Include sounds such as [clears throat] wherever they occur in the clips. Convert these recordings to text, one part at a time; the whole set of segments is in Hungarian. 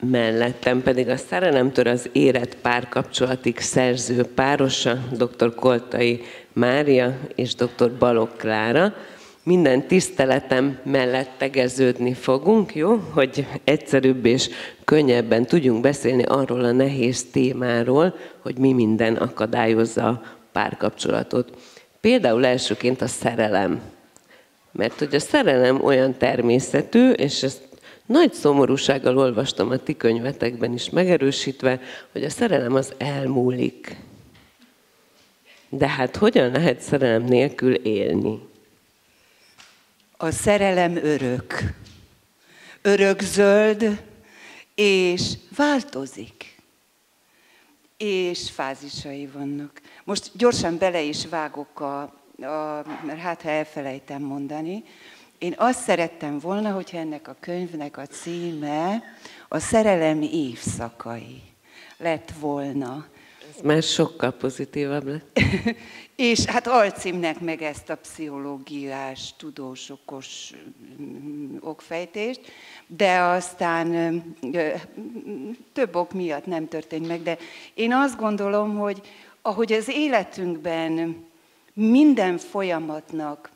mellettem pedig a szerelemtől az érett párkapcsolatig szerző párosa, dr. Koltai Mária és dr. Balogh Klára. Minden tiszteletem mellett tegeződni fogunk, jó? Hogy egyszerűbb és könnyebben tudjunk beszélni arról a nehéz témáról, hogy mi minden akadályozza a párkapcsolatot. Például elsőként a szerelem. Mert hogy a szerelem olyan természetű, és ezt nagy szomorúsággal olvastam a ti könyvetekben is megerősítve, hogy a szerelem az elmúlik. De hát hogyan lehet szerelem nélkül élni? A szerelem örök. Örök zöld, és változik. És fázisai vannak. Most gyorsan bele is vágok, a, a, mert hát ha elfelejtem mondani, én azt szerettem volna, hogyha ennek a könyvnek a címe a szerelem évszakai lett volna. Ez már sokkal pozitívabb lett. [laughs] És hát alcímnek meg ezt a pszichológiás, tudós, okos mm, okfejtést, de aztán több ok miatt nem történt meg, de én azt gondolom, hogy ahogy az életünkben minden folyamatnak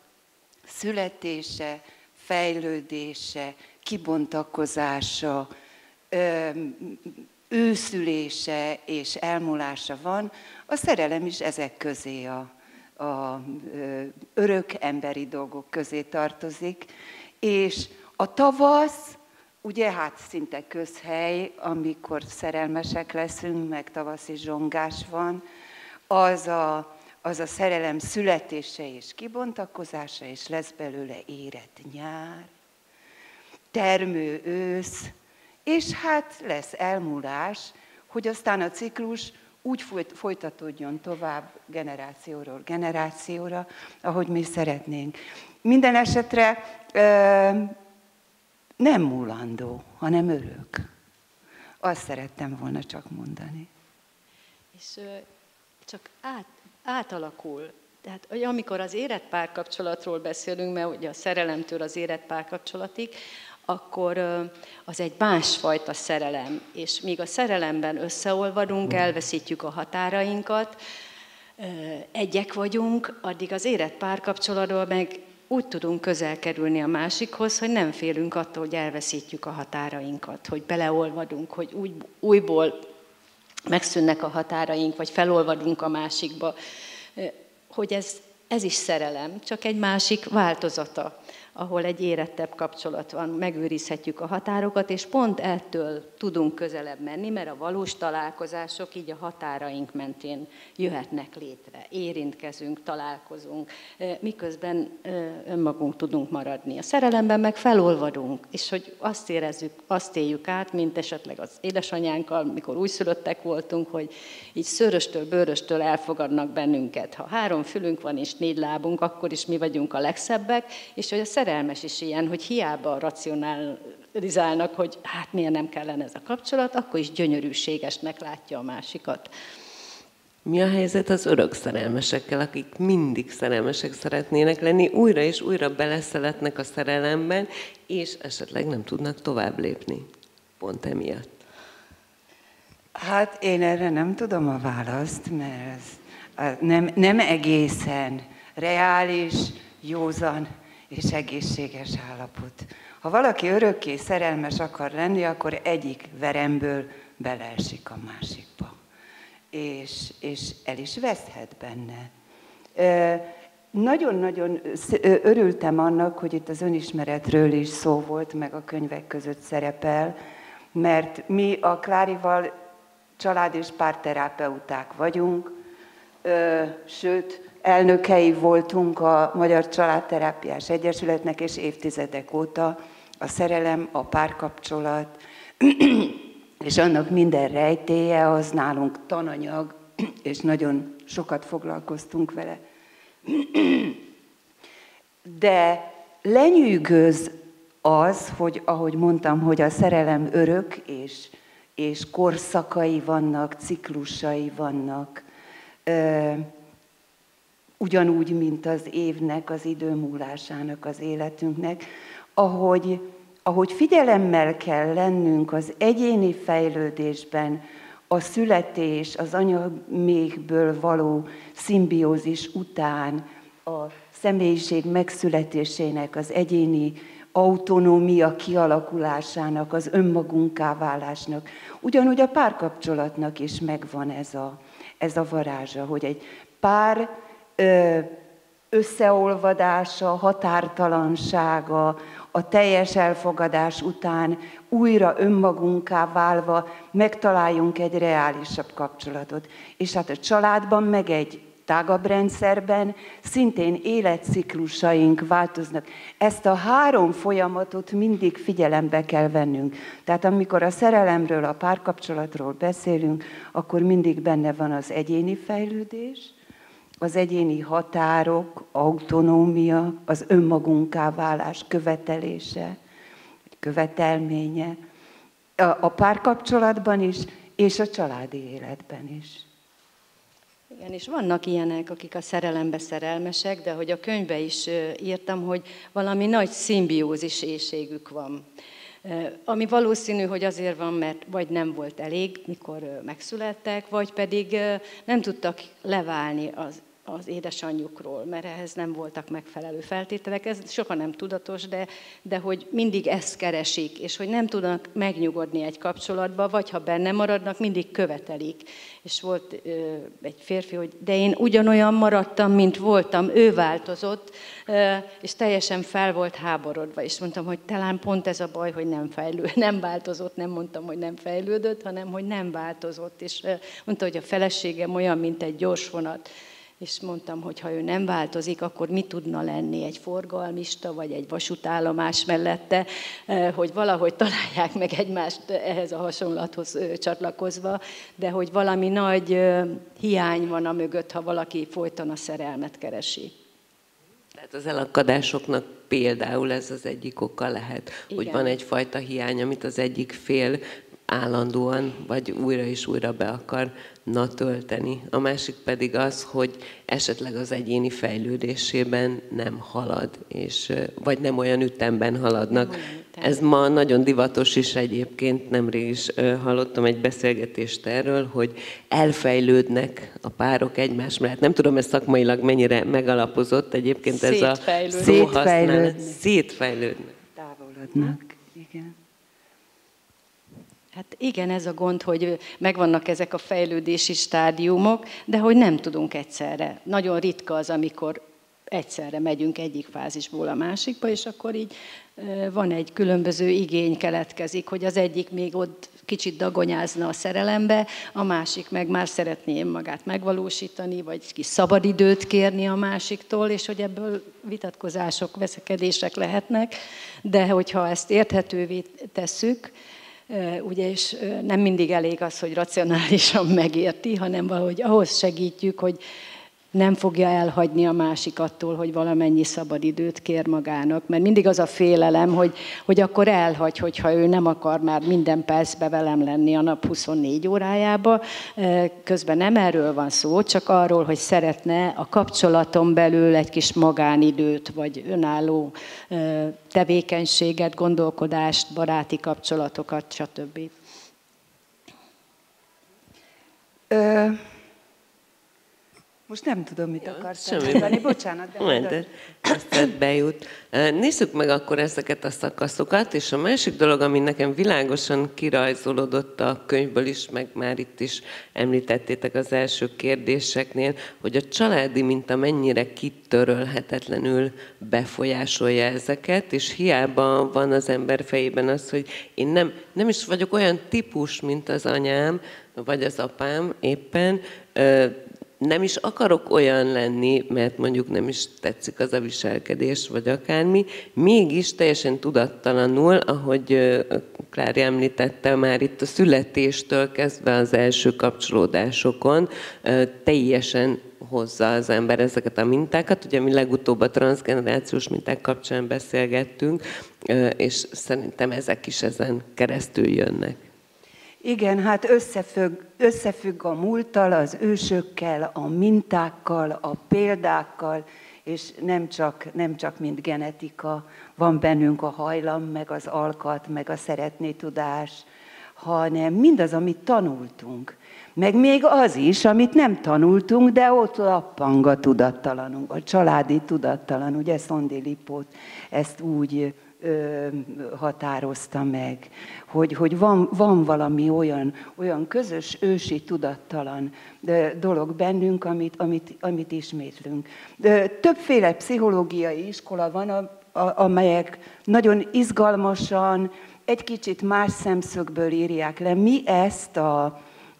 születése, fejlődése, kibontakozása, őszülése és elmúlása van, a szerelem is ezek közé a, a örök emberi dolgok közé tartozik, és a tavasz, ugye hát szinte közhely, amikor szerelmesek leszünk, meg tavaszi zsongás van, az a, az a szerelem születése és kibontakozása, és lesz belőle érett nyár, termő ősz, és hát lesz elmúlás, hogy aztán a ciklus úgy folytatódjon tovább generációról generációra, ahogy mi szeretnénk. Minden esetre nem múlandó, hanem örök. Azt szerettem volna csak mondani. És csak át, átalakul. Tehát amikor az érett párkapcsolatról beszélünk, mert ugye a szerelemtől az érett párkapcsolatig, akkor az egy másfajta szerelem. És míg a szerelemben összeolvadunk, elveszítjük a határainkat, egyek vagyunk, addig az érett párkapcsolatról meg úgy tudunk közel kerülni a másikhoz, hogy nem félünk attól, hogy elveszítjük a határainkat, hogy beleolvadunk, hogy úgy, újból megszűnnek a határaink, vagy felolvadunk a másikba, hogy ez, ez is szerelem, csak egy másik változata ahol egy érettebb kapcsolat van, megőrizhetjük a határokat, és pont ettől tudunk közelebb menni, mert a valós találkozások így a határaink mentén jöhetnek létre. Érintkezünk, találkozunk, miközben önmagunk tudunk maradni. A szerelemben meg felolvadunk, és hogy azt érezzük, azt éljük át, mint esetleg az édesanyánkkal, mikor újszülöttek voltunk, hogy így szöröstől, bőröstől elfogadnak bennünket. Ha három fülünk van és négy lábunk, akkor is mi vagyunk a legszebbek, és hogy a szerelmes is ilyen, hogy hiába racionalizálnak, hogy hát miért nem kellene ez a kapcsolat, akkor is gyönyörűségesnek látja a másikat. Mi a helyzet az örök szerelmesekkel, akik mindig szerelmesek szeretnének lenni, újra és újra beleszeletnek a szerelemben, és esetleg nem tudnak tovább lépni, pont emiatt? Hát én erre nem tudom a választ, mert ez nem, nem egészen reális, józan és egészséges állapot. Ha valaki örökké szerelmes akar lenni, akkor egyik veremből beleesik a másikba. És, és el is veszhet benne. Nagyon-nagyon örültem annak, hogy itt az önismeretről is szó volt, meg a könyvek között szerepel, mert mi a Klárival család és párterapeuták vagyunk, sőt, elnökei voltunk a Magyar Családterápiás Egyesületnek, és évtizedek óta a szerelem, a párkapcsolat, [clears throat] és annak minden rejtéje az nálunk tananyag, [clears throat] és nagyon sokat foglalkoztunk vele. [clears throat] De lenyűgöz az, hogy ahogy mondtam, hogy a szerelem örök, és, és korszakai vannak, ciklusai vannak, ugyanúgy, mint az évnek, az idő múlásának, az életünknek, ahogy, ahogy figyelemmel kell lennünk az egyéni fejlődésben, a születés, az anyamékből való szimbiózis után, a személyiség megszületésének, az egyéni autonómia kialakulásának, az önmagunká válásnak. Ugyanúgy a párkapcsolatnak is megvan ez a, ez a varázsa, hogy egy pár összeolvadása, határtalansága, a teljes elfogadás után újra önmagunká válva megtaláljunk egy reálisabb kapcsolatot. És hát a családban meg egy tágabb rendszerben szintén életciklusaink változnak. Ezt a három folyamatot mindig figyelembe kell vennünk. Tehát amikor a szerelemről, a párkapcsolatról beszélünk, akkor mindig benne van az egyéni fejlődés, az egyéni határok, autonómia, az önmagunká válás követelése, követelménye, a párkapcsolatban is, és a családi életben is. Igen, és vannak ilyenek, akik a szerelembe szerelmesek, de hogy a könyvbe is írtam, hogy valami nagy szimbiózis éjségük van. Ami valószínű, hogy azért van, mert vagy nem volt elég, mikor megszülettek, vagy pedig nem tudtak leválni az az édesanyjukról, mert ehhez nem voltak megfelelő feltételek. Ez soha nem tudatos, de, de hogy mindig ezt keresik, és hogy nem tudnak megnyugodni egy kapcsolatba, vagy ha benne maradnak, mindig követelik. És volt ö, egy férfi, hogy de én ugyanolyan maradtam, mint voltam, ő változott, ö, és teljesen fel volt háborodva, és mondtam, hogy talán pont ez a baj, hogy nem fejlő, [laughs] nem változott, nem mondtam, hogy nem fejlődött, hanem hogy nem változott, és ö, mondta, hogy a feleségem olyan, mint egy gyors vonat, és mondtam, hogy ha ő nem változik, akkor mi tudna lenni egy forgalmista, vagy egy vasútállomás mellette, eh, hogy valahogy találják meg egymást ehhez a hasonlathoz csatlakozva, de hogy valami nagy hiány van a mögött, ha valaki folyton a szerelmet keresi. Tehát az elakadásoknak például ez az egyik oka lehet, Igen. hogy van egyfajta hiány, amit az egyik fél állandóan, vagy újra és újra be akarna tölteni. A másik pedig az, hogy esetleg az egyéni fejlődésében nem halad, és, vagy nem olyan ütemben haladnak. Ez ma nagyon divatos is egyébként, nemrég is hallottam egy beszélgetést erről, hogy elfejlődnek a párok egymás mellett. Nem tudom, ez szakmailag mennyire megalapozott egyébként ez a szó használat. Szétfejlődnek. Távolodnak, igen. Hát igen, ez a gond, hogy megvannak ezek a fejlődési stádiumok, de hogy nem tudunk egyszerre. Nagyon ritka az, amikor egyszerre megyünk egyik fázisból a másikba, és akkor így van egy különböző igény keletkezik, hogy az egyik még ott kicsit dagonyázna a szerelembe, a másik meg már szeretné magát megvalósítani, vagy kis szabadidőt kérni a másiktól, és hogy ebből vitatkozások, veszekedések lehetnek, de hogyha ezt érthetővé tesszük, ugye, és nem mindig elég az, hogy racionálisan megérti, hanem valahogy ahhoz segítjük, hogy nem fogja elhagyni a másik attól, hogy valamennyi szabadidőt kér magának. Mert mindig az a félelem, hogy, hogy akkor elhagy, hogyha ő nem akar már minden percben velem lenni a nap 24 órájába. Közben nem erről van szó, csak arról, hogy szeretne a kapcsolaton belül egy kis magánidőt, vagy önálló tevékenységet, gondolkodást, baráti kapcsolatokat, stb. Ö- most nem tudom, mit akartam mondani. Bocsánat, de. Aztán bejut. Nézzük meg akkor ezeket a szakaszokat, és a másik dolog, ami nekem világosan kirajzolódott a könyvből is, meg már itt is említettétek az első kérdéseknél, hogy a családi minta mennyire kitörölhetetlenül befolyásolja ezeket, és hiába van az ember fejében az, hogy én nem, nem is vagyok olyan típus, mint az anyám, vagy az apám éppen, nem is akarok olyan lenni, mert mondjuk nem is tetszik az a viselkedés, vagy akármi, mégis teljesen tudattalanul, ahogy Klári említette már itt a születéstől kezdve az első kapcsolódásokon, teljesen hozza az ember ezeket a mintákat. Ugye mi legutóbb a transgenerációs minták kapcsán beszélgettünk, és szerintem ezek is ezen keresztül jönnek. Igen, hát összefügg, összefügg a múlttal, az ősökkel, a mintákkal, a példákkal, és nem csak, nem csak mint genetika, van bennünk a hajlam, meg az alkat, meg a szeretné tudás, hanem mindaz, amit tanultunk. Meg még az is, amit nem tanultunk, de ott lappang a tudattalanunk, a családi tudattalan, ugye Szondi Lipót ezt úgy ö, határozta meg, hogy, hogy van, van valami olyan, olyan közös ősi tudattalan dolog bennünk, amit, amit, amit ismétlünk. De többféle pszichológiai iskola van, a, a, amelyek nagyon izgalmasan, egy kicsit más szemszögből írják le. Mi ezt a,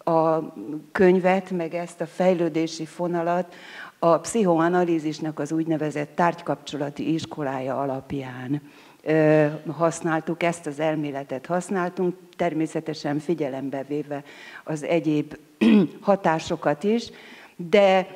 a könyvet, meg ezt a fejlődési fonalat a pszichoanalízisnak az úgynevezett tárgykapcsolati iskolája alapján használtuk, ezt az elméletet használtunk, természetesen figyelembe véve az egyéb [clears throat] hatásokat is, de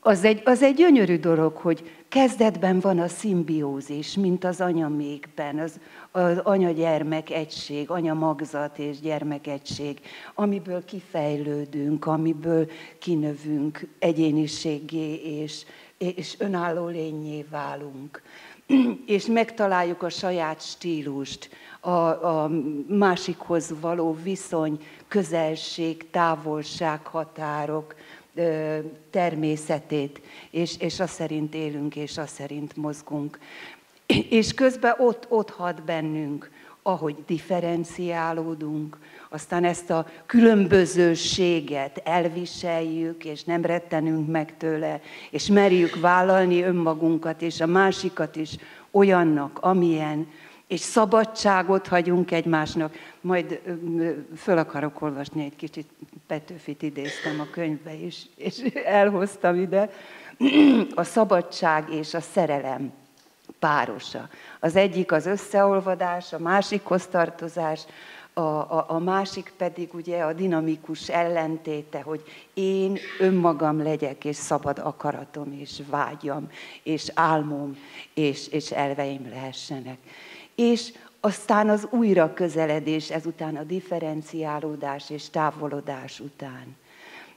az egy, az egy gyönyörű dolog, hogy kezdetben van a szimbiózis, mint az anyamékben, az, az anya-gyermek egység, anya-magzat és gyermek egység, amiből kifejlődünk, amiből kinövünk egyéniségé és, és önálló lényé válunk [clears throat] és megtaláljuk a saját stílust, a, a másikhoz való viszony, közelség, távolság, határok természetét, és, és azt szerint élünk, és azt szerint mozgunk. [clears throat] És közben ott, ott hat bennünk, ahogy differenciálódunk, aztán ezt a különbözőséget elviseljük, és nem rettenünk meg tőle, és merjük vállalni önmagunkat és a másikat is olyannak, amilyen, és szabadságot hagyunk egymásnak. Majd föl akarok olvasni egy kicsit, Petőfit idéztem a könyvbe is, és [laughs] elhoztam ide. [clears throat] A szabadság és a szerelem párosa. Az egyik az összeolvadás, a másikhoz tartozás, a, a, a másik pedig ugye a dinamikus ellentéte, hogy én önmagam legyek, és szabad akaratom, és vágyam, és álmom, és, és elveim lehessenek. És aztán az újra közeledés, ezután a differenciálódás és távolodás után.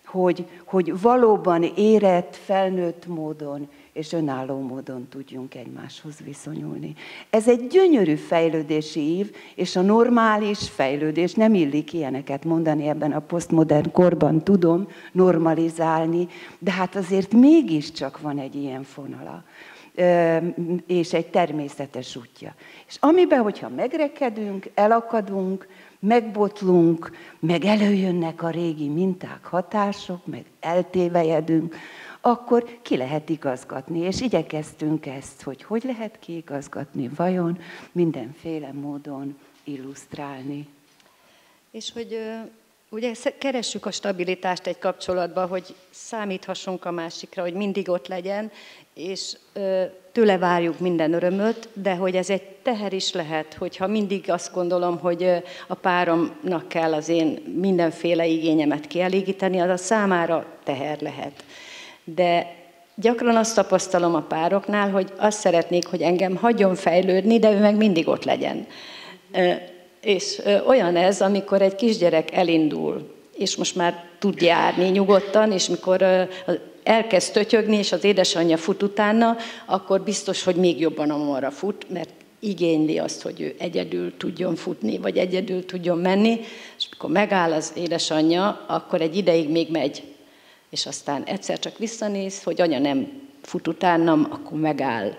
Hogy, hogy valóban érett, felnőtt módon és önálló módon tudjunk egymáshoz viszonyulni. Ez egy gyönyörű fejlődési ív, és a normális fejlődés, nem illik ilyeneket mondani ebben a posztmodern korban, tudom normalizálni, de hát azért mégiscsak van egy ilyen fonala és egy természetes útja. És amiben, hogyha megrekedünk, elakadunk, megbotlunk, meg előjönnek a régi minták, hatások, meg eltévejedünk, akkor ki lehet igazgatni. És igyekeztünk ezt, hogy hogy lehet kiigazgatni, vajon mindenféle módon illusztrálni. És hogy ugye keressük a stabilitást egy kapcsolatban, hogy számíthassunk a másikra, hogy mindig ott legyen, és tőle várjuk minden örömöt, de hogy ez egy teher is lehet, hogyha mindig azt gondolom, hogy a páromnak kell az én mindenféle igényemet kielégíteni, az a számára teher lehet de gyakran azt tapasztalom a pároknál, hogy azt szeretnék, hogy engem hagyjon fejlődni, de ő meg mindig ott legyen. És olyan ez, amikor egy kisgyerek elindul, és most már tud járni nyugodtan, és mikor elkezd tötyögni, és az édesanyja fut utána, akkor biztos, hogy még jobban amorra fut, mert igényli azt, hogy ő egyedül tudjon futni, vagy egyedül tudjon menni, és mikor megáll az édesanyja, akkor egy ideig még megy, és aztán egyszer csak visszanéz, hogy anya nem fut utánam, akkor megáll.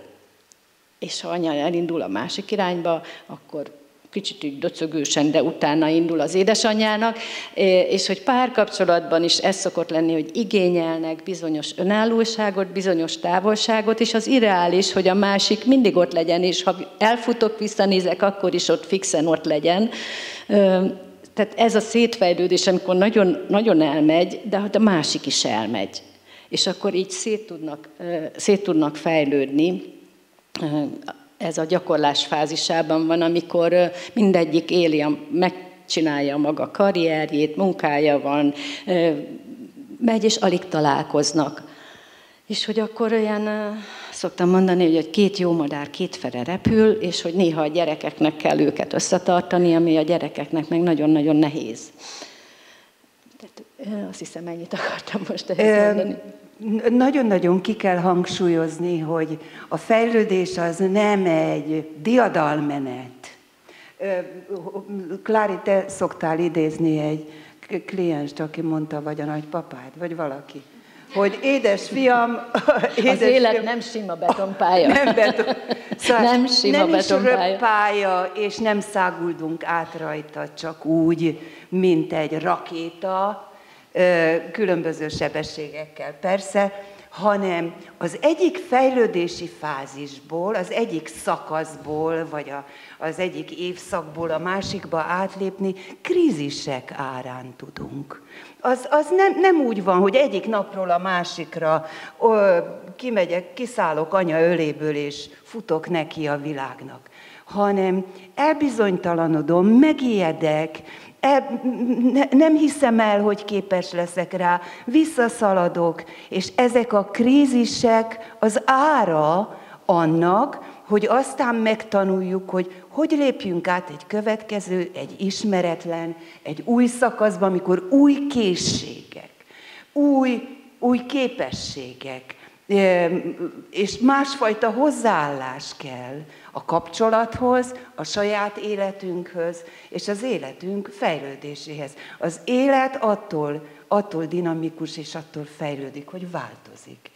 És ha anya elindul a másik irányba, akkor kicsit úgy döcögősen, de utána indul az édesanyjának, és hogy párkapcsolatban is ez szokott lenni, hogy igényelnek bizonyos önállóságot, bizonyos távolságot, és az irreális, hogy a másik mindig ott legyen, és ha elfutok, visszanézek, akkor is ott fixen ott legyen. Tehát ez a szétfejlődés, amikor nagyon, nagyon elmegy, de hát a másik is elmegy. És akkor így szét tudnak, szét tudnak fejlődni. Ez a gyakorlás fázisában van, amikor mindegyik éli, a, megcsinálja a maga karrierjét, munkája van, megy és alig találkoznak. És hogy akkor olyan, szoktam mondani, hogy két jó madár kétfele repül, és hogy néha a gyerekeknek kell őket összetartani, ami a gyerekeknek meg nagyon-nagyon nehéz. Tehát, azt hiszem, ennyit akartam most ehhez mondani. nagyon-nagyon ki kell hangsúlyozni, hogy a fejlődés az nem egy diadalmenet. Klári, te szoktál idézni egy klienst, aki mondta, vagy a nagypapád, vagy valaki, hogy édes fiam... Édes az élet fiam, nem sima betonpálya. Nem, beton, szóval nem sima nem betonpálya. is pálya, és nem száguldunk át rajta csak úgy, mint egy rakéta, különböző sebességekkel persze, hanem az egyik fejlődési fázisból, az egyik szakaszból, vagy a, az egyik évszakból a másikba átlépni, krízisek árán tudunk. Az, az nem, nem úgy van, hogy egyik napról a másikra ö, kimegyek, kiszállok anya öléből, és futok neki a világnak, hanem elbizonytalanodom, megijedek, E, nem hiszem el, hogy képes leszek rá, visszaszaladok, és ezek a krízisek az ára annak, hogy aztán megtanuljuk, hogy hogy lépjünk át egy következő, egy ismeretlen, egy új szakaszba, amikor új készségek, új, új képességek, és másfajta hozzáállás kell a kapcsolathoz, a saját életünkhöz, és az életünk fejlődéséhez. Az élet attól, attól dinamikus, és attól fejlődik, hogy változik.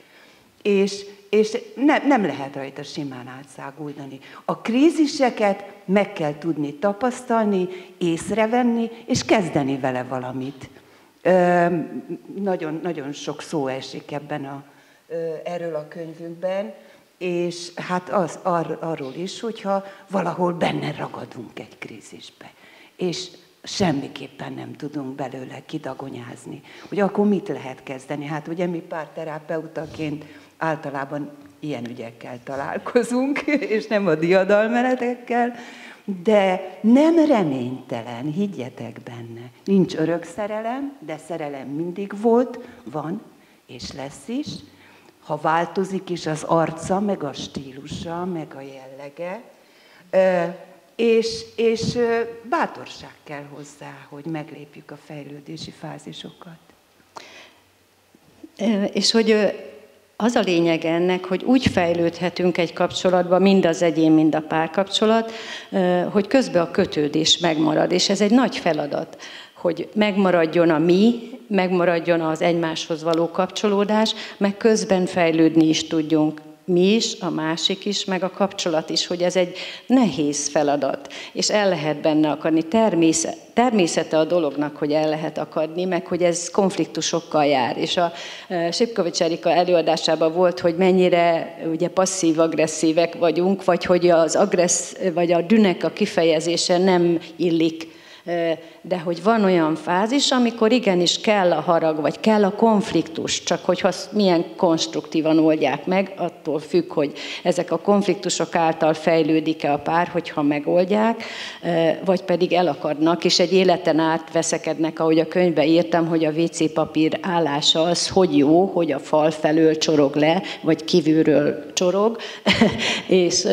És, és ne, nem lehet rajta simán átszáguldani. A kríziseket meg kell tudni tapasztalni, észrevenni, és kezdeni vele valamit. Ö, nagyon, nagyon sok szó esik ebben a, erről a könyvünkben, és hát az, ar, arról is, hogyha valahol benne ragadunk egy krízisbe, és semmiképpen nem tudunk belőle kidagonyázni, hogy akkor mit lehet kezdeni. Hát ugye mi párterapeutaként általában ilyen ügyekkel találkozunk, [laughs] és nem a diadalmenetekkel, de nem reménytelen, higgyetek benne. Nincs örök szerelem, de szerelem mindig volt, van, és lesz is, ha változik is az arca, meg a stílusa, meg a jellege, és, és bátorság kell hozzá, hogy meglépjük a fejlődési fázisokat. És hogy az a lényeg ennek, hogy úgy fejlődhetünk egy kapcsolatban, mind az egyén, mind a párkapcsolat, hogy közben a kötődés megmarad, és ez egy nagy feladat hogy megmaradjon a mi, megmaradjon az egymáshoz való kapcsolódás, meg közben fejlődni is tudjunk mi is, a másik is, meg a kapcsolat is, hogy ez egy nehéz feladat, és el lehet benne akadni. Természet, természete a dolognak, hogy el lehet akadni, meg hogy ez konfliktusokkal jár. És a e, Sipkovics Erika előadásában volt, hogy mennyire ugye passzív-agresszívek vagyunk, vagy hogy az agressz, vagy a dűnek a kifejezése nem illik de hogy van olyan fázis, amikor igenis kell a harag, vagy kell a konfliktus, csak hogy azt milyen konstruktívan oldják meg, attól függ, hogy ezek a konfliktusok által fejlődik-e a pár, hogyha megoldják, vagy pedig elakadnak, és egy életen át veszekednek, ahogy a könyvbe írtam, hogy a WC papír állása az hogy jó, hogy a fal felől csorog le, vagy kívülről csorog, [laughs] és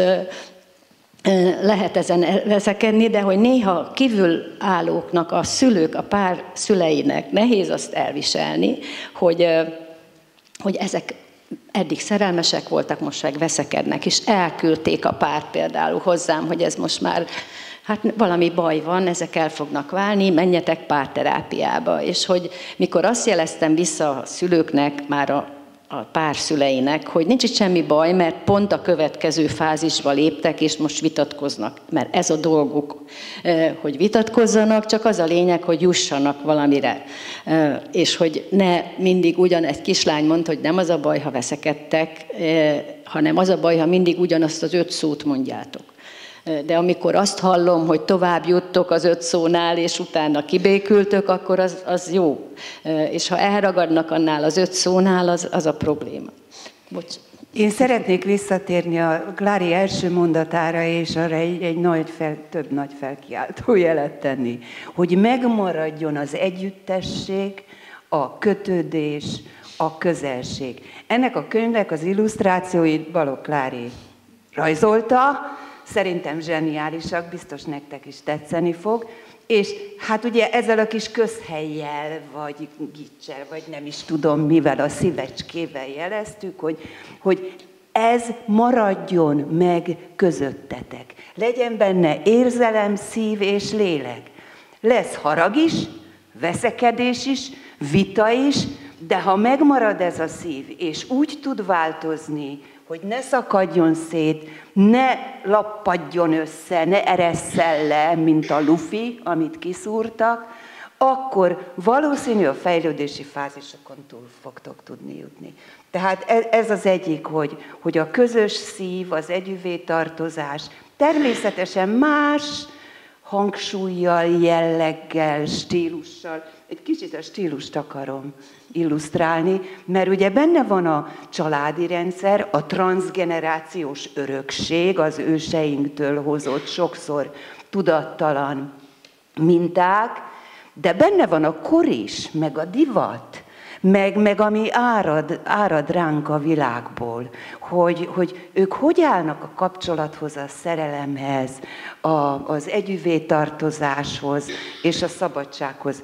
lehet ezen veszekedni, de hogy néha kívülállóknak, a szülők, a pár szüleinek nehéz azt elviselni, hogy, hogy ezek eddig szerelmesek voltak, most meg veszekednek, és elküldték a párt például hozzám, hogy ez most már hát valami baj van, ezek el fognak válni, menjetek párterápiába. És hogy mikor azt jeleztem vissza a szülőknek, már a a pár szüleinek, hogy nincs itt semmi baj, mert pont a következő fázisba léptek, és most vitatkoznak, mert ez a dolguk, hogy vitatkozzanak, csak az a lényeg, hogy jussanak valamire. És hogy ne mindig ugyan egy kislány mondta, hogy nem az a baj, ha veszekedtek, hanem az a baj, ha mindig ugyanazt az öt szót mondjátok de amikor azt hallom, hogy tovább juttok az öt szónál, és utána kibékültök, akkor az, az jó. És ha elragadnak annál az öt szónál, az, az a probléma. Bocs. Én szeretnék visszatérni a Klári első mondatára, és arra egy, egy nagy fel, több nagy felkiáltó jelet tenni, hogy megmaradjon az együttesség, a kötődés, a közelség. Ennek a könyvnek az illusztrációit Balogh Klári rajzolta, szerintem zseniálisak, biztos nektek is tetszeni fog. És hát ugye ezzel a kis közhelyjel, vagy gicsel, vagy nem is tudom mivel, a szívecskével jeleztük, hogy, hogy ez maradjon meg közöttetek. Legyen benne érzelem, szív és lélek. Lesz harag is, veszekedés is, vita is, de ha megmarad ez a szív, és úgy tud változni, hogy ne szakadjon szét, ne lappadjon össze, ne eresszel le, mint a lufi, amit kiszúrtak, akkor valószínű a fejlődési fázisokon túl fogtok tudni jutni. Tehát e- ez az egyik, hogy, hogy a közös szív, az együvé tartozás, természetesen más hangsúlyjal, jelleggel, stílussal, egy kicsit a stílust akarom illusztrálni, mert ugye benne van a családi rendszer, a transgenerációs örökség, az őseinktől hozott sokszor tudattalan minták, de benne van a kor is, meg a divat, meg, meg ami árad, árad ránk a világból, hogy, hogy ők hogy állnak a kapcsolathoz, a szerelemhez, a, az együvé tartozáshoz és a szabadsághoz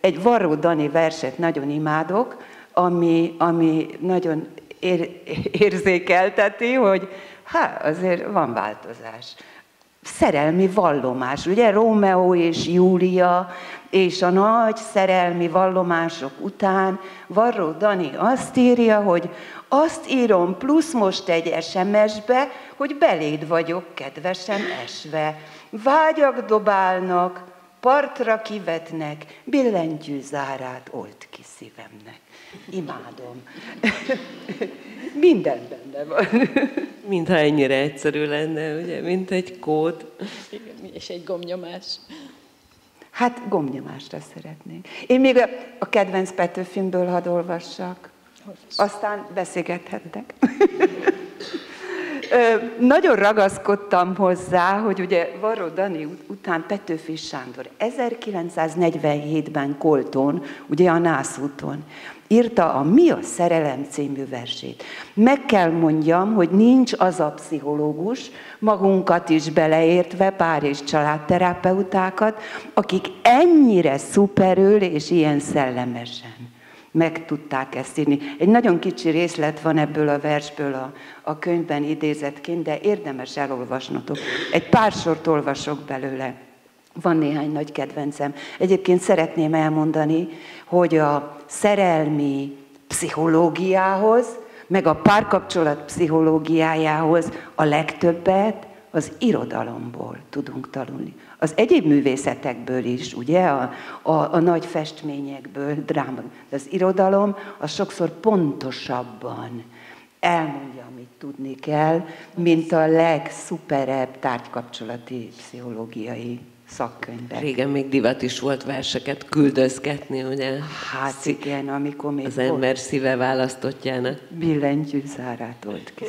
egy Varró Dani verset nagyon imádok, ami, ami nagyon ér, érzékelteti, hogy hát azért van változás. Szerelmi vallomás, ugye Rómeó és Júlia, és a nagy szerelmi vallomások után Varró Dani azt írja, hogy azt írom plusz most egy SMS-be, hogy beléd vagyok kedvesen esve. Vágyak dobálnak, partra kivetnek, billentyű zárát olt ki szívemnek. Imádom. [laughs] Minden benne van. Mintha ennyire egyszerű lenne, ugye, mint egy kód. Igen, és egy gomnyomás. Hát gomnyomásra szeretnék. Én még a, a kedvenc Petőfimből hadd olvassak. Aztán beszélgethettek. [laughs] nagyon ragaszkodtam hozzá, hogy ugye Varró Dani után Petőfi Sándor 1947-ben Kolton, ugye a Nászúton, írta a Mi a szerelem című versét. Meg kell mondjam, hogy nincs az a pszichológus, magunkat is beleértve, pár és családterapeutákat, akik ennyire szuperül és ilyen szellemesen meg tudták ezt írni. Egy nagyon kicsi részlet van ebből a versből a, a könyvben idézetként, de érdemes elolvasnotok. Egy pár sort olvasok belőle. Van néhány nagy kedvencem. Egyébként szeretném elmondani, hogy a szerelmi pszichológiához, meg a párkapcsolat pszichológiájához a legtöbbet az irodalomból tudunk tanulni. Az egyéb művészetekből is, ugye, a, a, a nagy festményekből, dráma, de az irodalom az sokszor pontosabban elmondja, amit tudni kell, mint a legszuperebb tárgykapcsolati pszichológiai szakkönyvek. Régen még divat is volt verseket küldözgetni, ugye? Hát igen, amikor még Az ember szíve választottjának. Billentyű zárát volt ki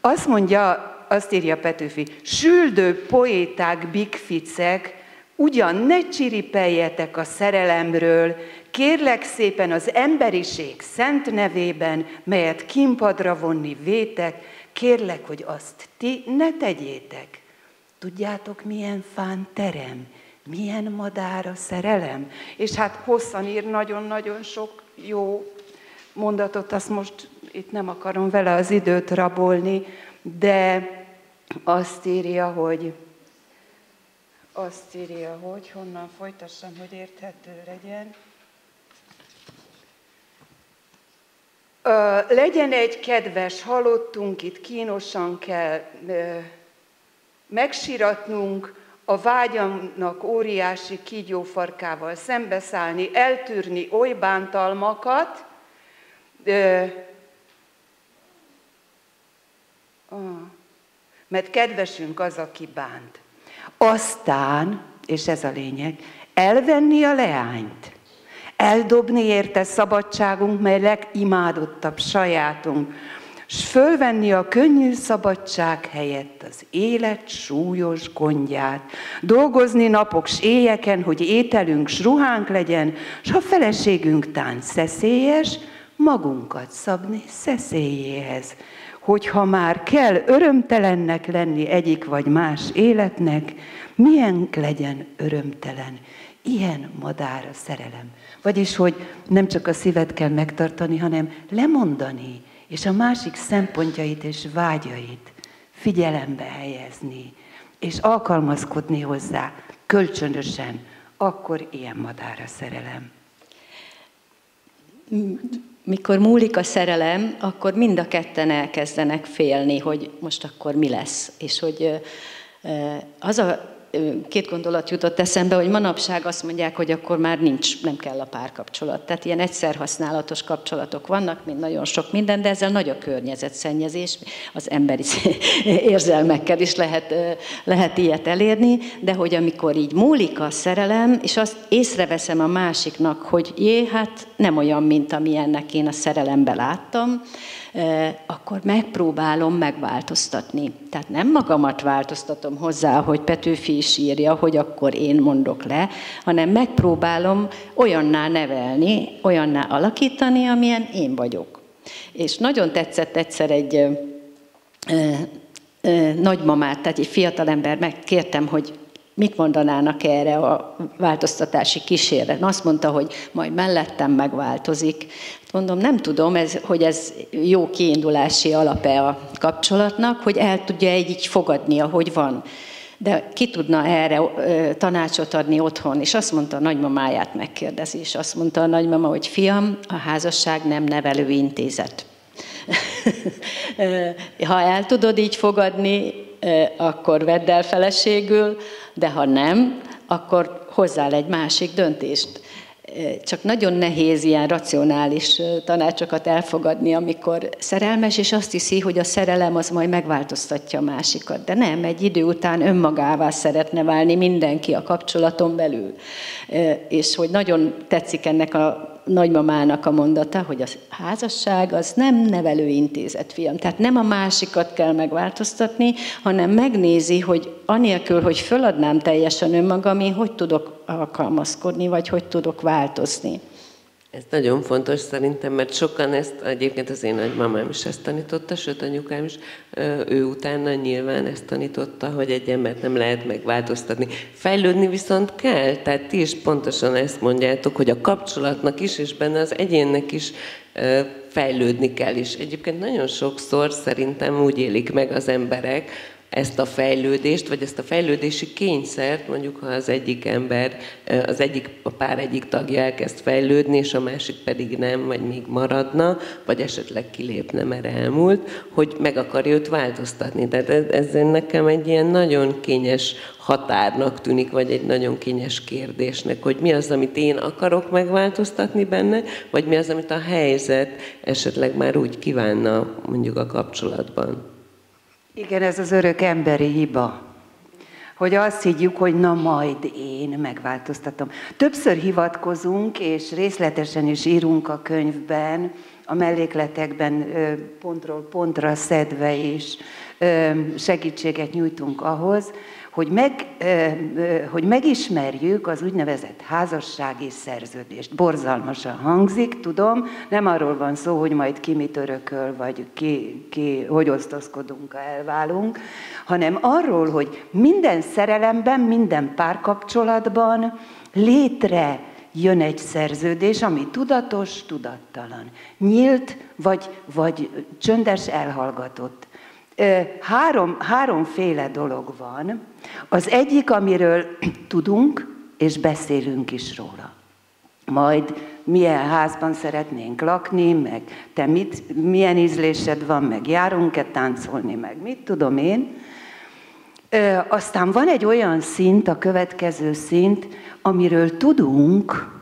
Azt mondja azt írja Petőfi, süldő poéták, bigficek, ugyan ne csiripeljetek a szerelemről, kérlek szépen az emberiség szent nevében, melyet kimpadra vonni vétek, kérlek, hogy azt ti ne tegyétek. Tudjátok, milyen fán terem, milyen madár a szerelem? És hát hosszan ír nagyon-nagyon sok jó mondatot, azt most itt nem akarom vele az időt rabolni, de azt írja, hogy azt írja, hogy honnan folytassam, hogy érthető legyen. legyen egy kedves halottunk, itt kínosan kell megsiratnunk, a vágyamnak óriási kígyófarkával szembeszállni, eltűrni oly bántalmakat, mert kedvesünk az, aki bánt. Aztán, és ez a lényeg, elvenni a leányt, eldobni érte szabadságunk, mely legimádottabb sajátunk, s fölvenni a könnyű szabadság helyett az élet súlyos gondját, dolgozni napok s éjeken, hogy ételünk s ruhánk legyen, s ha feleségünk tán szeszélyes, magunkat szabni szeszélyéhez hogyha már kell örömtelennek lenni egyik vagy más életnek, milyen legyen örömtelen. Ilyen madár a szerelem. Vagyis, hogy nem csak a szívet kell megtartani, hanem lemondani, és a másik szempontjait és vágyait figyelembe helyezni, és alkalmazkodni hozzá kölcsönösen, akkor ilyen madár a szerelem. Mikor múlik a szerelem, akkor mind a ketten elkezdenek félni, hogy most akkor mi lesz. És hogy az a két gondolat jutott eszembe, hogy manapság azt mondják, hogy akkor már nincs, nem kell a párkapcsolat. Tehát ilyen egyszer használatos kapcsolatok vannak, mint nagyon sok minden, de ezzel nagy a környezetszennyezés, az emberi [laughs] érzelmekkel is lehet, lehet ilyet elérni, de hogy amikor így múlik a szerelem, és azt észreveszem a másiknak, hogy jé, hát nem olyan, mint amilyennek én a szerelembe láttam, akkor megpróbálom megváltoztatni. Tehát nem magamat változtatom hozzá, hogy Petőfi is írja, hogy akkor én mondok le, hanem megpróbálom olyanná nevelni, olyanná alakítani, amilyen én vagyok. És nagyon tetszett egyszer egy nagymamát, tehát egy fiatalember, megkértem, hogy mit mondanának erre a változtatási kísérlet. Azt mondta, hogy majd mellettem megváltozik. Mondom, nem tudom, ez, hogy ez jó kiindulási alape a kapcsolatnak, hogy el tudja egy így fogadni, ahogy van. De ki tudna erre tanácsot adni otthon? És azt mondta a nagymamáját megkérdezi, és azt mondta a nagymama, hogy fiam, a házasság nem nevelő intézet. [laughs] ha el tudod így fogadni, akkor vedd el feleségül, de ha nem, akkor hozzál egy másik döntést. Csak nagyon nehéz ilyen racionális tanácsokat elfogadni, amikor szerelmes, és azt hiszi, hogy a szerelem az majd megváltoztatja a másikat. De nem, egy idő után önmagává szeretne válni mindenki a kapcsolaton belül. És hogy nagyon tetszik ennek a nagymamának a mondata, hogy a házasság az nem nevelőintézet, fiam. Tehát nem a másikat kell megváltoztatni, hanem megnézi, hogy anélkül, hogy föladnám teljesen önmagam, én hogy tudok alkalmazkodni, vagy hogy tudok változni. Ez nagyon fontos szerintem, mert sokan ezt, egyébként az én nagymamám is ezt tanította, sőt anyukám is, ő utána nyilván ezt tanította, hogy egy embert nem lehet megváltoztatni. Fejlődni viszont kell, tehát ti is pontosan ezt mondjátok, hogy a kapcsolatnak is, és benne az egyénnek is fejlődni kell is. Egyébként nagyon sokszor szerintem úgy élik meg az emberek, ezt a fejlődést, vagy ezt a fejlődési kényszert, mondjuk ha az egyik ember, az egyik, a pár egyik tagja elkezd fejlődni, és a másik pedig nem, vagy még maradna, vagy esetleg kilépne, mert elmúlt, hogy meg akarja őt változtatni. Tehát ez nekem egy ilyen nagyon kényes határnak tűnik, vagy egy nagyon kényes kérdésnek, hogy mi az, amit én akarok megváltoztatni benne, vagy mi az, amit a helyzet esetleg már úgy kívánna mondjuk a kapcsolatban. Igen, ez az örök emberi hiba, hogy azt higgyük, hogy na majd én megváltoztatom. Többször hivatkozunk, és részletesen is írunk a könyvben, a mellékletekben pontról pontra szedve is segítséget nyújtunk ahhoz, hogy, meg, hogy megismerjük az úgynevezett házassági szerződést. Borzalmasan hangzik, tudom, nem arról van szó, hogy majd ki mit örököl, vagy ki, ki hogy osztozkodunk, ha elválunk, hanem arról, hogy minden szerelemben, minden párkapcsolatban létre jön egy szerződés, ami tudatos, tudattalan, nyílt, vagy, vagy csöndes, elhallgatott. Három, háromféle dolog van. Az egyik, amiről [clears throat] tudunk, és beszélünk is róla. Majd milyen házban szeretnénk lakni, meg te mit, milyen ízlésed van, meg járunk-e táncolni, meg mit tudom én. Ö, aztán van egy olyan szint, a következő szint, amiről tudunk,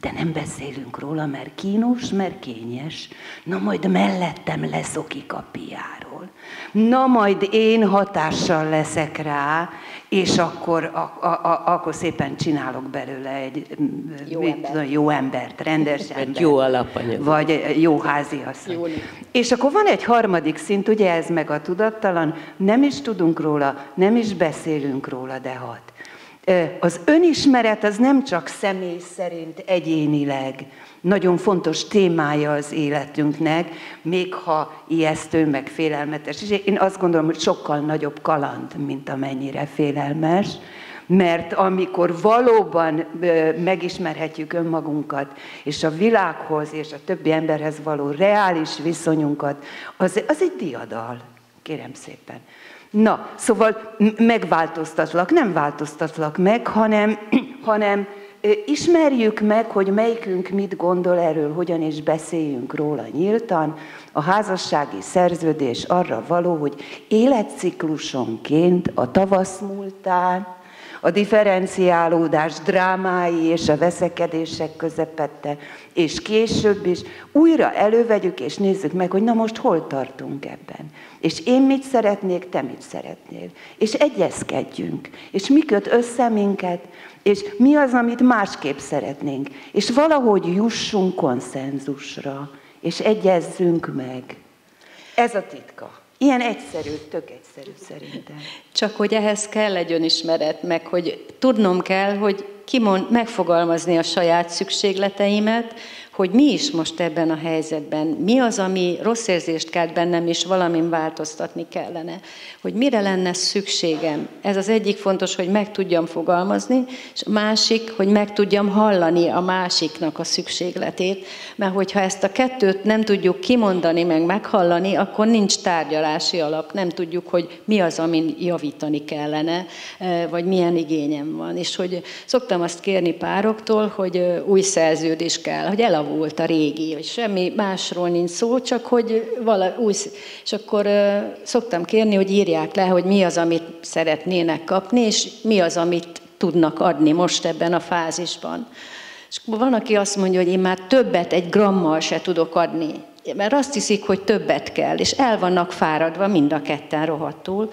de nem beszélünk róla, mert kínos, mert kényes. Na majd mellettem leszokik a piáról. Na majd én hatással leszek rá, és akkor, a, a, a, akkor szépen csinálok belőle egy jó, mit, ember. jó embert, rendes Vagy embert. jó alapanyag. Vagy jó háziasszony. Jó És akkor van egy harmadik szint, ugye ez meg a tudattalan, nem is tudunk róla, nem is beszélünk róla, de hat. Az önismeret az nem csak személy szerint egyénileg, nagyon fontos témája az életünknek, még ha ijesztő, meg félelmetes. És én azt gondolom, hogy sokkal nagyobb kaland, mint amennyire félelmes, mert amikor valóban megismerhetjük önmagunkat, és a világhoz és a többi emberhez való reális viszonyunkat, az, az egy diadal, kérem szépen. Na, szóval megváltoztatlak, nem változtatlak meg, hanem, [clears throat] hanem ismerjük meg, hogy melyikünk mit gondol erről, hogyan is beszéljünk róla nyíltan. A házassági szerződés arra való, hogy életciklusonként a tavasz múltán, a differenciálódás drámái és a veszekedések közepette, és később is újra elővegyük és nézzük meg, hogy na most hol tartunk ebben. És én mit szeretnék, te mit szeretnél. És egyezkedjünk. És mi köt össze minket, és mi az, amit másképp szeretnénk. És valahogy jussunk konszenzusra, és egyezzünk meg. Ez a titka. Ilyen egyszerű, tök egyszerű szerintem. Csak hogy ehhez kell egy önismeret, meg hogy tudnom kell, hogy kimond, megfogalmazni a saját szükségleteimet, hogy mi is most ebben a helyzetben, mi az, ami rossz érzést kelt bennem, és valamin változtatni kellene, hogy mire lenne szükségem. Ez az egyik fontos, hogy meg tudjam fogalmazni, és a másik, hogy meg tudjam hallani a másiknak a szükségletét, mert hogyha ezt a kettőt nem tudjuk kimondani, meg meghallani, akkor nincs tárgyalási alap, nem tudjuk, hogy mi az, amin javítani kellene, eh, vagy milyen igényem van. És hogy szoktam azt kérni pároktól, hogy eh, új szerződés kell, hogy elavul elavult a régi, hogy semmi másról nincs szó, csak hogy vala, új, és akkor szoktam kérni, hogy írják le, hogy mi az, amit szeretnének kapni, és mi az, amit tudnak adni most ebben a fázisban. És van, aki azt mondja, hogy én már többet egy grammal se tudok adni mert azt hiszik, hogy többet kell, és el vannak fáradva mind a ketten rohadtul,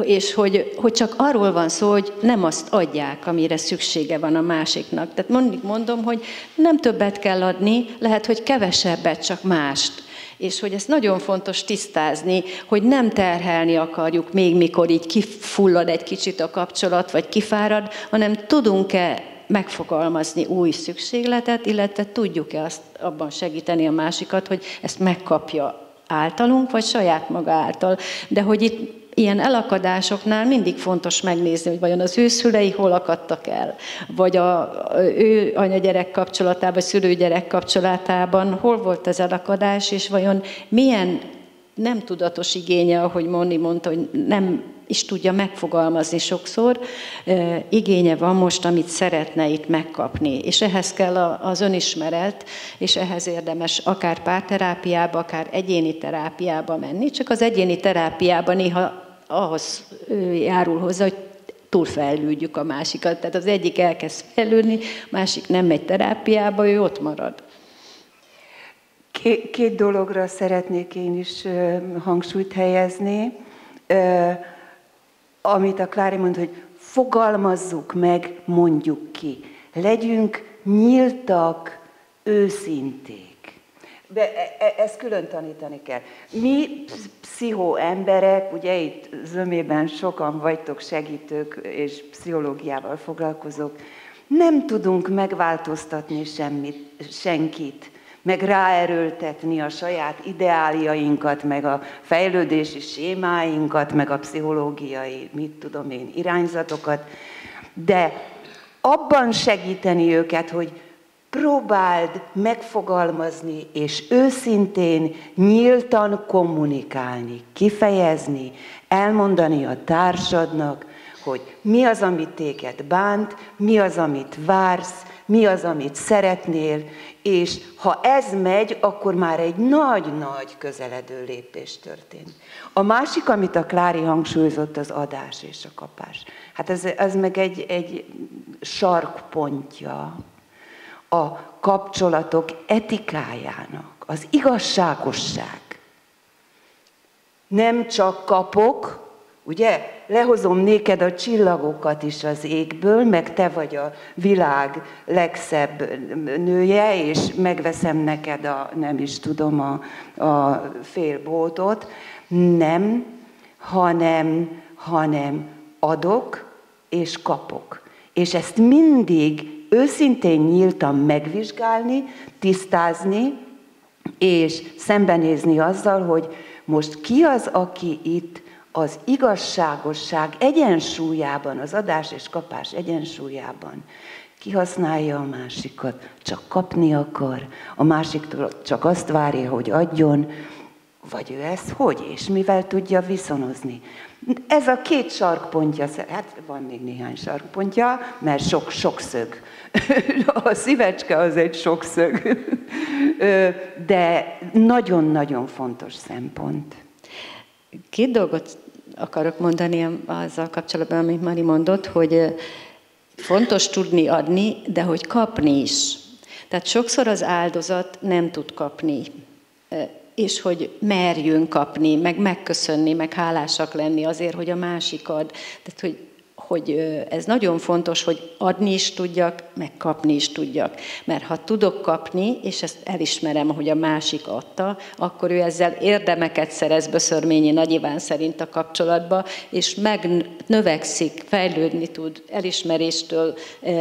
és hogy, hogy csak arról van szó, hogy nem azt adják, amire szüksége van a másiknak. Tehát mindig mondom, hogy nem többet kell adni, lehet, hogy kevesebbet, csak mást. És hogy ezt nagyon fontos tisztázni, hogy nem terhelni akarjuk még, mikor így kifullad egy kicsit a kapcsolat, vagy kifárad, hanem tudunk-e megfogalmazni új szükségletet, illetve tudjuk-e azt abban segíteni a másikat, hogy ezt megkapja általunk, vagy saját maga által. De hogy itt ilyen elakadásoknál mindig fontos megnézni, hogy vajon az ő szülei hol akadtak el, vagy a, ő anya-gyerek kapcsolatában, szülő-gyerek kapcsolatában hol volt az elakadás, és vajon milyen nem tudatos igénye, ahogy Moni mondta, hogy nem is tudja megfogalmazni sokszor, igénye van most, amit szeretne itt megkapni. És ehhez kell az önismeret, és ehhez érdemes akár párterápiába, akár egyéni terápiába menni. Csak az egyéni terápiában néha ahhoz járul hozzá, hogy túlfejlődjük a másikat. Tehát az egyik elkezd fejlődni, másik nem megy terápiába, ő ott marad. Két dologra szeretnék én is hangsúlyt helyezni amit a Klári mond, hogy fogalmazzuk meg, mondjuk ki. Legyünk nyíltak, őszinték. De e, e, ezt külön tanítani kell. Mi pszichó emberek, ugye itt zömében sokan vagytok segítők, és pszichológiával foglalkozók, nem tudunk megváltoztatni semmit, senkit meg ráerőltetni a saját ideáljainkat, meg a fejlődési sémáinkat, meg a pszichológiai, mit tudom én, irányzatokat, de abban segíteni őket, hogy próbáld megfogalmazni, és őszintén, nyíltan kommunikálni, kifejezni, elmondani a társadnak, hogy mi az, amit téged bánt, mi az, amit vársz, mi az, amit szeretnél, és ha ez megy, akkor már egy nagy-nagy közeledő lépés történt. A másik, amit a Klári hangsúlyozott, az adás és a kapás. Hát ez, ez meg egy, egy sarkpontja a kapcsolatok etikájának, az igazságosság. Nem csak kapok, Ugye? Lehozom néked a csillagokat is az égből, meg te vagy a világ legszebb nője, és megveszem neked a, nem is tudom, a, a félbótot. Nem, hanem, hanem adok, és kapok. És ezt mindig őszintén nyíltan megvizsgálni, tisztázni, és szembenézni azzal, hogy most ki az, aki itt az igazságosság egyensúlyában, az adás és kapás egyensúlyában kihasználja a másikat, csak kapni akar, a másiktól csak azt várja, hogy adjon, vagy ő ezt hogy és mivel tudja viszonozni. Ez a két sarkpontja, hát van még néhány sarkpontja, mert sok, sok szög. [laughs] A szívecske az egy sok szög. De nagyon-nagyon fontos szempont. Két dolgot akarok mondani azzal kapcsolatban, amit Mari mondott, hogy fontos tudni adni, de hogy kapni is. Tehát sokszor az áldozat nem tud kapni és hogy merjünk kapni, meg megköszönni, meg hálásak lenni azért, hogy a másik ad. Tehát, hogy hogy ez nagyon fontos, hogy adni is tudjak, meg kapni is tudjak. Mert ha tudok kapni, és ezt elismerem, hogy a másik adta, akkor ő ezzel érdemeket szerez Böszörményi Nagy Iván szerint a kapcsolatba, és megnövekszik, fejlődni tud elismeréstől,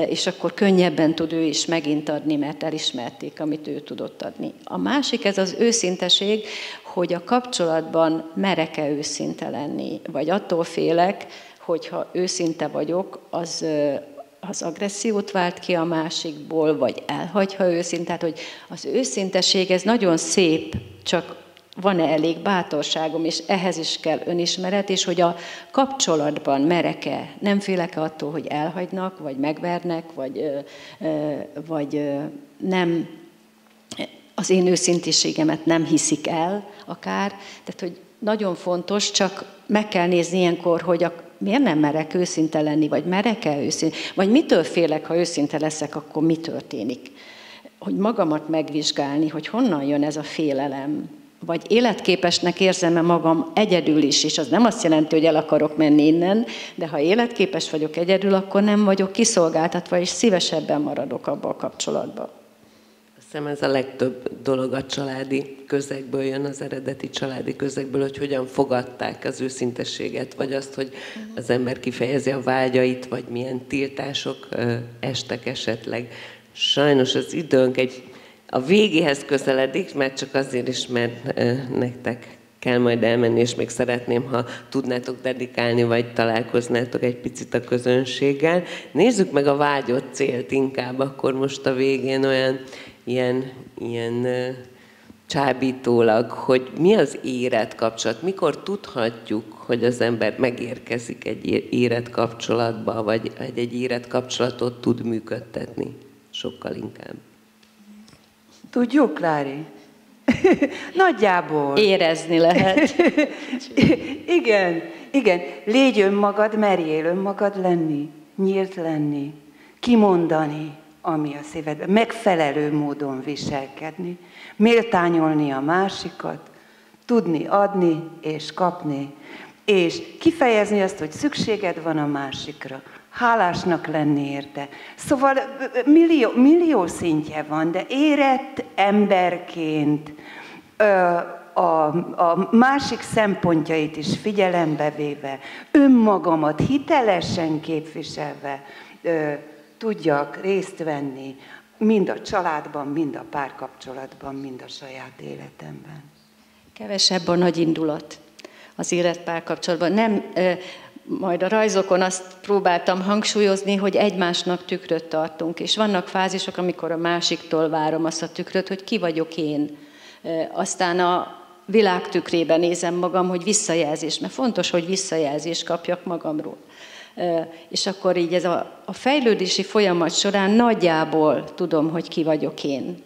és akkor könnyebben tud ő is megint adni, mert elismerték, amit ő tudott adni. A másik, ez az őszinteség, hogy a kapcsolatban merek-e őszinte lenni, vagy attól félek, hogyha őszinte vagyok, az, az agressziót vált ki a másikból, vagy elhagyha őszint. Tehát, hogy az őszinteség, ez nagyon szép, csak van-e elég bátorságom, és ehhez is kell önismeret, és hogy a kapcsolatban merek-e, nem félek-e attól, hogy elhagynak, vagy megvernek, vagy, vagy nem az én őszintiségemet nem hiszik el akár. Tehát, hogy nagyon fontos, csak meg kell nézni ilyenkor, hogy a miért nem merek őszinte lenni, vagy merek-e őszinte, vagy mitől félek, ha őszinte leszek, akkor mi történik? Hogy magamat megvizsgálni, hogy honnan jön ez a félelem, vagy életképesnek érzem-e magam egyedül is, és az nem azt jelenti, hogy el akarok menni innen, de ha életképes vagyok egyedül, akkor nem vagyok kiszolgáltatva, és szívesebben maradok abba a kapcsolatba hiszem ez a legtöbb dolog a családi közegből jön, az eredeti családi közegből, hogy hogyan fogadták az őszintességet, vagy azt, hogy az ember kifejezi a vágyait, vagy milyen tiltások estek esetleg. Sajnos az időnk egy a végéhez közeledik, mert csak azért is, mert nektek kell majd elmenni, és még szeretném, ha tudnátok dedikálni, vagy találkoznátok egy picit a közönséggel. Nézzük meg a vágyott célt inkább, akkor most a végén olyan ilyen, ilyen csábítólag, hogy mi az érett kapcsolat, mikor tudhatjuk, hogy az ember megérkezik egy érett kapcsolatba, vagy egy, egy érett kapcsolatot tud működtetni, sokkal inkább. Tudjuk, Klári? [laughs] Nagyjából. Érezni lehet. [laughs] igen, igen. Légy önmagad, merjél önmagad lenni, nyílt lenni, kimondani, ami a szívedben, megfelelő módon viselkedni, méltányolni a másikat, tudni adni és kapni, és kifejezni azt, hogy szükséged van a másikra, hálásnak lenni érte. Szóval millió, millió szintje van, de érett emberként a, a másik szempontjait is figyelembe véve, önmagamat hitelesen képviselve, tudjak részt venni mind a családban, mind a párkapcsolatban, mind a saját életemben. Kevesebb a nagy indulat az életpárkapcsolatban. Nem, majd a rajzokon azt próbáltam hangsúlyozni, hogy egymásnak tükröt tartunk, és vannak fázisok, amikor a másiktól várom azt a tükröt, hogy ki vagyok én. Aztán a világ tükrében nézem magam, hogy visszajelzés, mert fontos, hogy visszajelzést kapjak magamról és akkor így ez a, a fejlődési folyamat során nagyjából tudom, hogy ki vagyok én.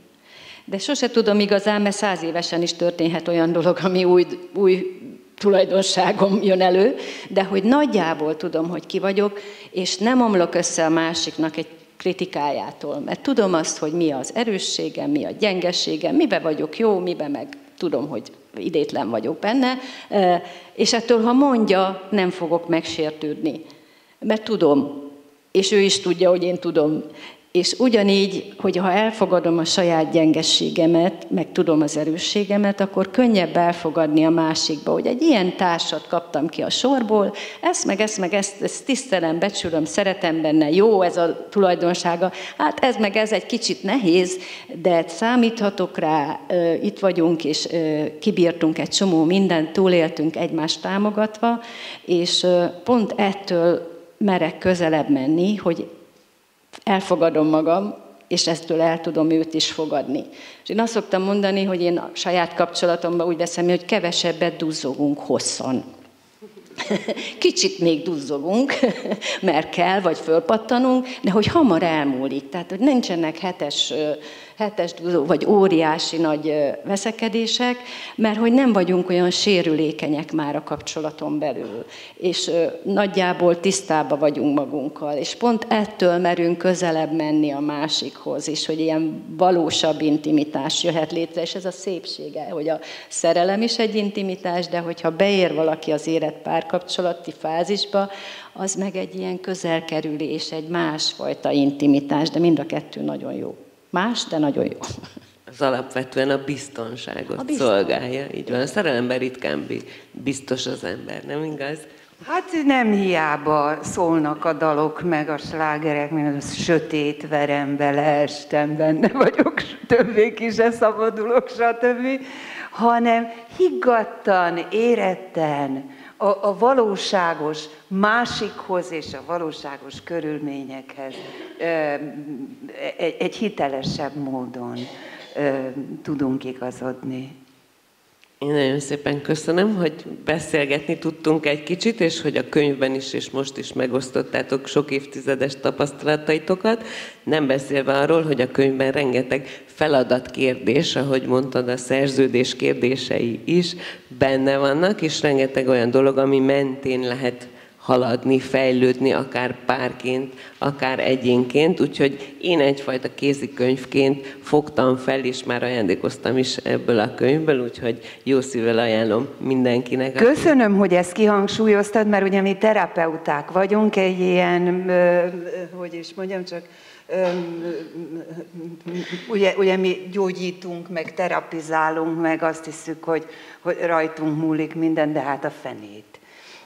De sose tudom igazán, mert száz évesen is történhet olyan dolog, ami új, új tulajdonságom jön elő, de hogy nagyjából tudom, hogy ki vagyok, és nem omlok össze a másiknak egy kritikájától, mert tudom azt, hogy mi az erősségem, mi a gyengeségem, mibe vagyok jó, mibe meg tudom, hogy idétlen vagyok benne, és ettől, ha mondja, nem fogok megsértődni mert tudom, és ő is tudja, hogy én tudom. És ugyanígy, hogy ha elfogadom a saját gyengességemet, meg tudom az erősségemet, akkor könnyebb elfogadni a másikba, hogy egy ilyen társat kaptam ki a sorból, ezt meg ezt meg ezt, ezt tisztelem, becsülöm, szeretem benne, jó ez a tulajdonsága, hát ez meg ez egy kicsit nehéz, de számíthatok rá, itt vagyunk, és kibírtunk egy csomó mindent, túléltünk egymást támogatva, és pont ettől merek közelebb menni, hogy elfogadom magam, és eztől el tudom őt is fogadni. És én azt szoktam mondani, hogy én a saját kapcsolatomban úgy veszem, hogy kevesebbet duzzogunk hosszan. [laughs] Kicsit még duzzogunk, [laughs] mert kell, vagy fölpattanunk, de hogy hamar elmúlik. Tehát, hogy nincsenek hetes hetes vagy óriási nagy veszekedések, mert hogy nem vagyunk olyan sérülékenyek már a kapcsolaton belül, és nagyjából tisztába vagyunk magunkkal, és pont ettől merünk közelebb menni a másikhoz, és hogy ilyen valósabb intimitás jöhet létre, és ez a szépsége, hogy a szerelem is egy intimitás, de hogyha beér valaki az élet párkapcsolati fázisba, az meg egy ilyen közelkerülés, egy másfajta intimitás, de mind a kettő nagyon jó. Más, de nagyon jó. Az alapvetően a biztonságot a bizton. szolgálja. Így van. A szerelemben ritkán biztos az ember, nem igaz? Hát nem hiába szólnak a dalok, meg a slágerek, mint az sötét verembe leestem, benne vagyok, többé ki se szabadulok, stb., hanem higgadtan, éretten, a, a valóságos másikhoz és a valóságos körülményekhez egy, egy hitelesebb módon tudunk igazodni. Én nagyon szépen köszönöm, hogy beszélgetni tudtunk egy kicsit, és hogy a könyvben is, és most is megosztottátok sok évtizedes tapasztalataitokat, nem beszélve arról, hogy a könyvben rengeteg feladatkérdés, ahogy mondtad, a szerződés kérdései is benne vannak, és rengeteg olyan dolog, ami mentén lehet haladni, fejlődni, akár párként, akár egyénként. Úgyhogy én egyfajta kézikönyvként fogtam fel, és már ajándékoztam is ebből a könyvből, úgyhogy jó szívvel ajánlom mindenkinek. Köszönöm, hogy ezt kihangsúlyoztad, mert ugye mi terapeuták vagyunk, egy ilyen, hogy is mondjam, csak ugye, ugye mi gyógyítunk, meg terapizálunk, meg azt hiszük, hogy, hogy rajtunk múlik minden, de hát a fenét.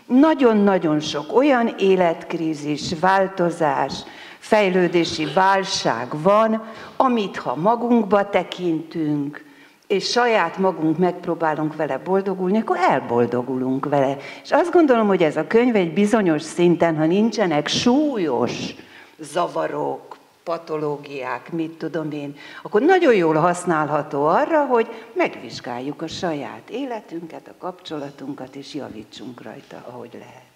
Nagyon-nagyon sok olyan életkrízis, változás, fejlődési válság van, amit ha magunkba tekintünk, és saját magunk megpróbálunk vele boldogulni, akkor elboldogulunk vele. És azt gondolom, hogy ez a könyv egy bizonyos szinten, ha nincsenek súlyos zavarok, patológiák, mit tudom én, akkor nagyon jól használható arra, hogy megvizsgáljuk a saját életünket, a kapcsolatunkat, és javítsunk rajta, ahogy lehet.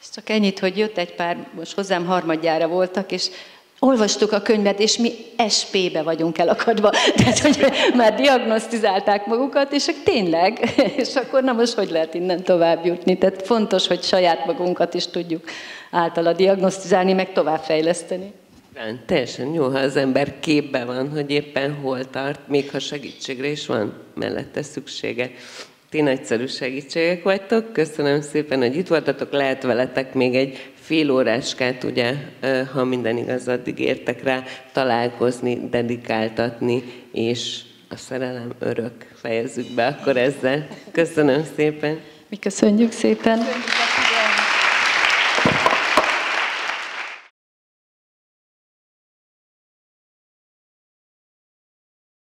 És csak ennyit, hogy jött egy pár, most hozzám harmadjára voltak, és olvastuk a könyvet, és mi SP-be vagyunk elakadva. [laughs] Tehát, hogy már diagnosztizálták magukat, és tényleg, [laughs] és akkor na most hogy lehet innen tovább jutni? Tehát fontos, hogy saját magunkat is tudjuk általa diagnosztizálni, meg továbbfejleszteni. Igen, teljesen jó, ha az ember képben van, hogy éppen hol tart, még ha segítségre is van mellette szüksége. Ti nagyszerű segítségek vagytok, köszönöm szépen, hogy itt voltatok, lehet veletek még egy fél óráskát, ugye, ha minden igaz, addig értek rá, találkozni, dedikáltatni, és a szerelem örök fejezzük be akkor ezzel. Köszönöm szépen. Mi köszönjük szépen.